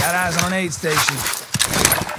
Got eyes on aid station.